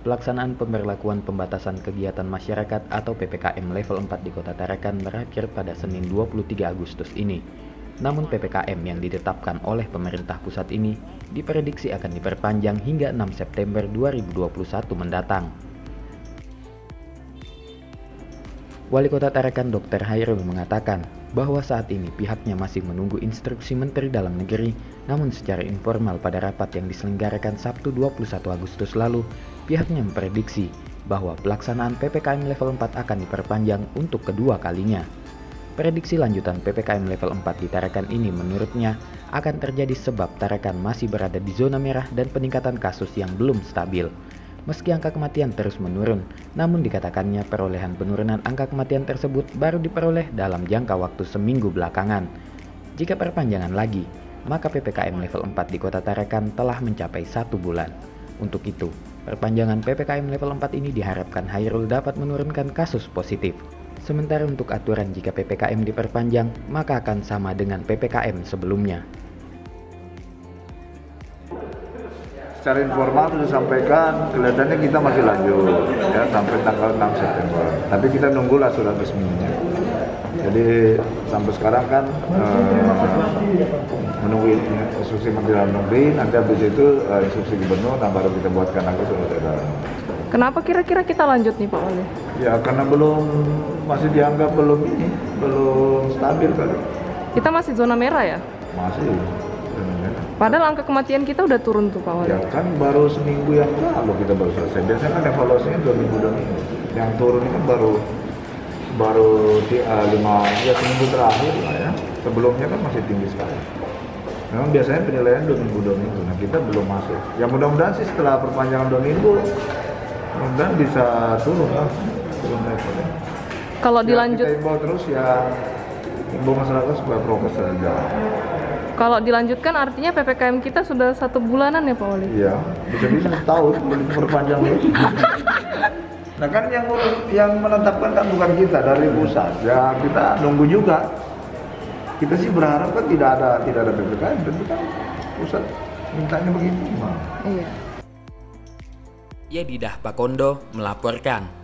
pelaksanaan pemberlakuan pembatasan kegiatan masyarakat atau PPKM level 4 di Kota Tarakan berakhir pada Senin 23 Agustus ini. Namun PPKM yang ditetapkan oleh pemerintah pusat ini diprediksi akan diperpanjang hingga 6 September 2021 mendatang. Wali Kota Tarakan Dr. Hairul mengatakan bahwa saat ini pihaknya masih menunggu instruksi Menteri Dalam Negeri, namun secara informal pada rapat yang diselenggarakan Sabtu 21 Agustus lalu, pihaknya memprediksi bahwa pelaksanaan PPKM level 4 akan diperpanjang untuk kedua kalinya. Prediksi lanjutan PPKM level 4 di Tarakan ini menurutnya akan terjadi sebab Tarakan masih berada di zona merah dan peningkatan kasus yang belum stabil. Meski angka kematian terus menurun, namun dikatakannya perolehan penurunan angka kematian tersebut baru diperoleh dalam jangka waktu seminggu belakangan. Jika perpanjangan lagi, maka PPKM level 4 di kota Tarakan telah mencapai satu bulan. Untuk itu, perpanjangan PPKM level 4 ini diharapkan Hairul dapat menurunkan kasus positif. Sementara untuk aturan jika PPKM diperpanjang, maka akan sama dengan PPKM sebelumnya. Secara informal sudah sampaikan kelihatannya kita masih lanjut ya sampai tanggal 6 September. Tapi kita nunggulah surat resminya. Jadi sampai sekarang kan uh, menunggu instruksi Menteri Dalam Negeri, nanti habis itu uh, instruksi Gubernur, dan baru kita buatkan lagi surat edaran. Kenapa kira-kira kita lanjut nih Pak Wali? Ya karena belum masih dianggap belum ini belum stabil kali. Kita masih zona merah ya? Masih. Padahal angka kematian kita udah turun tuh Pak Wali. Ya kan baru seminggu yang lalu kita baru selesai. Biasanya kan evaluasinya dua minggu dua minggu. Yang turun ini baru baru di, uh, lima ya seminggu terakhir lah ya. Sebelumnya kan masih tinggi sekali. Memang biasanya penilaian dua minggu dua minggu. Nah kita belum masuk. Ya mudah-mudahan sih setelah perpanjangan dua minggu, mudah bisa turun lah, turun levelnya. Kalau ya, dilanjut. Kita imbau terus ya, imbau masyarakat supaya prokes saja. Kalau dilanjutkan artinya PPKM kita sudah satu bulanan ya Pak Wali? Iya, bisa-bisa setahun perpanjang Nah kan yang yang menetapkan kan bukan kita dari pusat. Ya kita nunggu juga. Kita sih berharap kan tidak ada tidak ada PPKM, tapi kan pusat mintanya begitu. Iya. Yedidah Pakondo melaporkan.